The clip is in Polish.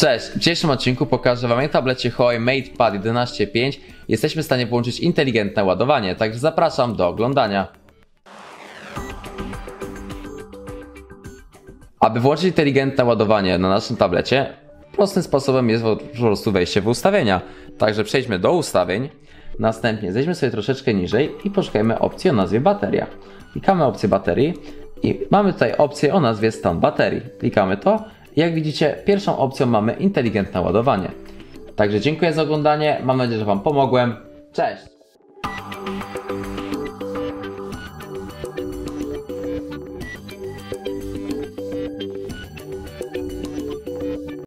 Cześć, w dzisiejszym odcinku pokażę Wam jak w tablecie Huawei MatePad 11.5 jesteśmy w stanie połączyć inteligentne ładowanie, także zapraszam do oglądania. Aby włączyć inteligentne ładowanie na naszym tablecie, prostym sposobem jest po prostu wejście w ustawienia. Także przejdźmy do ustawień, następnie zejdźmy sobie troszeczkę niżej i poszukajmy opcji o nazwie bateria. Klikamy opcję baterii i mamy tutaj opcję o nazwie stan baterii. Klikamy to jak widzicie pierwszą opcją mamy inteligentne ładowanie. Także dziękuję za oglądanie, mam nadzieję, że Wam pomogłem. Cześć!